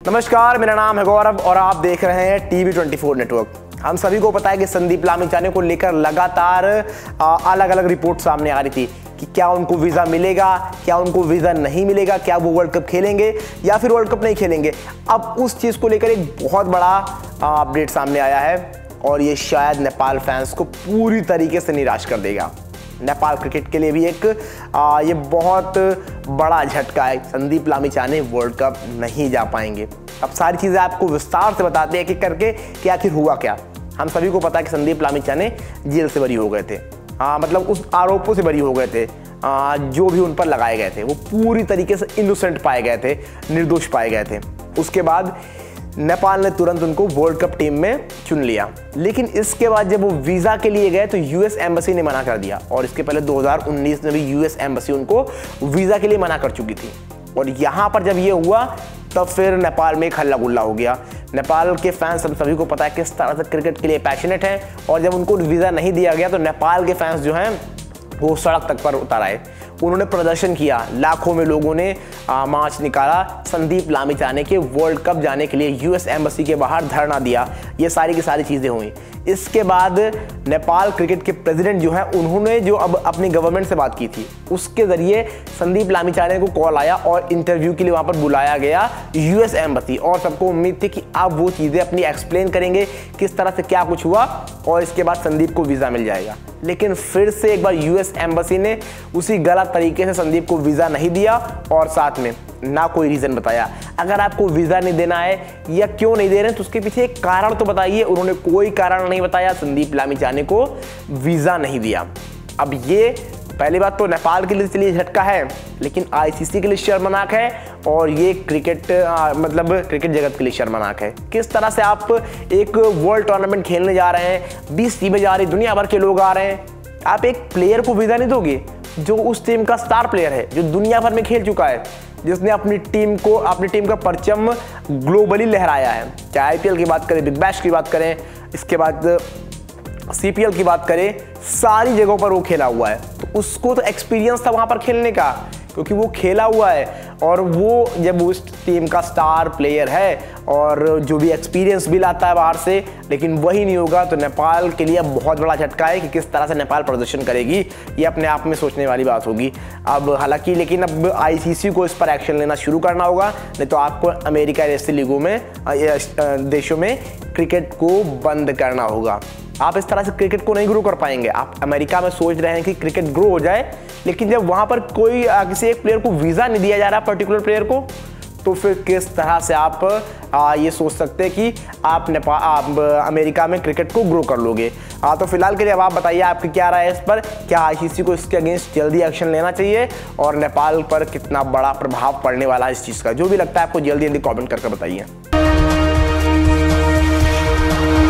नमस्कार, मेरा नाम है गौरव और आप देख रहे हैं टीवी 24 नेटवर्क हम सभी को पता है कि संदीप लामिचाने को लेकर लगातार अलग अलग रिपोर्ट सामने आ रही थी कि क्या उनको वीज़ा मिलेगा, क्या उनको वीज़ा नहीं मिलेगा, क्या वो वर्ल्ड कप खेलेंगे या फिर वर्ल्ड कप नहीं खेलेंगे। अब उस चीज़ को लेकर एक बहुत बड़ा अपडेट सामने आया है और ये शायद नेपाल फैंस को पूरी तरीके से निराश कर देगा। नेपाल क्रिकेट के लिए भी एक आ, ये बहुत बड़ा झटका है। संदीप लामिचाने वर्ल्ड कप नहीं जा पाएँगे। अब सारी चीज़ें आपको विस्तार से बताते हैं कि करके कि आखिर हुआ क्या। हम सभी को पता है कि संदीप लामिचाने जेल से बरी हो गए थे। आ, मतलब उस आरोपों से बरी हो गए थे। आ, जो भी उन पर लगाए गए थे वो पूरी तरीके से इनोसेंट पाए गए थे निर्दोष पाए गए थे। उसके बाद नेपाल ने तुरंत उनको वर्ल्ड कप टीम में चुन लिया। लेकिन इसके बाद जब वो वीज़ा के लिए गए तो यूएस एम्बेसी ने मना कर दिया। और इसके पहले 2019 में भी यूएस एम्बेसी उनको वीज़ा के लिए मना कर चुकी थी। और यहाँ पर जब ये हुआ, तब फिर नेपाल में एक हल्ला गुल्ला हो गया। नेपाल के फैंस हम सभी को पता है किस तरह से क्रिकेट के लिए पैशनेट हैं। और जब उनको वीज़ा नहीं दिया गया तो नेपाल के फैंस जो हैं, वो सड़क तक पर उतर आए। उन्होंने प्रदर्शन किया। लाखों में लोगों ने मार्च निकाला। संदीप लामिचाने के वर्ल्ड कप जाने के लिए यूएस एम्बसी के बाहर धरना दिया। ये सारी की सारी चीज़ें हुई। इसके बाद नेपाल क्रिकेट के प्रेसिडेंट जो हैं, उन्होंने जो अब अपनी गवर्नमेंट से बात की थी, उसके ज़रिए संदीप लामिचाने को कॉल आया और इंटरव्यू के लिए वहाँ पर बुलाया गया यूएस एम्बसी और सबको उम्मीद थी कि आप वो चीज़ें अपनी एक्सप्लेन करेंगे किस तरह से क्या कुछ हुआ और इसके बाद संदीप को वीज़ा मिल जाएगा। लेकिन फिर से एक बार यूएस एम्बसी ने उसी गलत तरीके से संदीप को वीज़ा नहीं दिया और साथ में ना कोई रीज़न बताया। अगर आपको वीज़ा नहीं देना है या क्यों नहीं दे रहे हैं तो उसके पीछे एक कारण तो बताइए। उन्होंने कोई कारण नहीं बताया संदीप लामिचाने को वीज़ा नहीं दिया। अब ये पहली बात तो नेपाल के लिए चलिए झटका है लेकिन आईसीसी के लिए शर्मनाक है और ये क्रिकेट आ, मतलब क्रिकेट जगत के लिए शर्मनाक है। किस तरह से आप एक वर्ल्ड टूर्नामेंट खेलने जा रहे हैं बीस टीमें जा रही दुनिया भर के लोग आ रहे हैं आप एक प्लेयर को वीज़ा नहीं दोगे जो उस टीम का स्टार प्लेयर है जो दुनिया भर में खेल चुका है। जिसने अपनी टीम को, अपनी टीम का परचम ग्लोबली लहराया है। चाहे आईपीएल की बात करें बिग बैश की बात करें, इसके बाद सीपीएल की बात करें, सारी जगहों पर वो खेला हुआ है। तो उसको तो एक्सपीरियंस था वहाँ पर खेलने का। क्योंकि वो खेला हुआ है और वो जब उस टीम का स्टार प्लेयर है और जो भी एक्सपीरियंस भी लाता है बाहर से, लेकिन वही नहीं होगा तो नेपाल के लिए बहुत बड़ा झटका है कि किस तरह से नेपाल प्रदर्शन करेगी, ये अपने आप में सोचने वाली बात होगी। अब हालाँकि, लेकिन अब आईसीसी को इस पर एक्शन लेना शुरू करना होगा, नहीं तो आपको अमेरिका जैसी लीगों में देशों में क्रिकेट को बंद करना होगा। आप इस तरह से क्रिकेट को नहीं ग्रो कर पाएँगे। आप अमेरिका में सोच रहे हैं कि क्रिकेट ग्रो हो जाए लेकिन जब वहाँ पर कोई किसी एक प्लेयर को वीज़ा नहीं दिया जा रहा पर्टिकुलर प्लेयर को तो फिर किस तरह से आप आ, ये सोच सकते हैं कि आप नेपाल आप अमेरिका में क्रिकेट को ग्रो कर लोगे। आ, तो फ़िलहाल के लिए अब आप बताइए आपकी क्या राय है इस पर। क्या आईसीसी को इसके अगेंस्ट जल्दी एक्शन लेना चाहिए? और नेपाल पर कितना बड़ा प्रभाव पड़ने वाला है इस चीज़ का? जो भी लगता है आपको जल्दी जल्दी कॉमेंट करके बताइए। Thank you.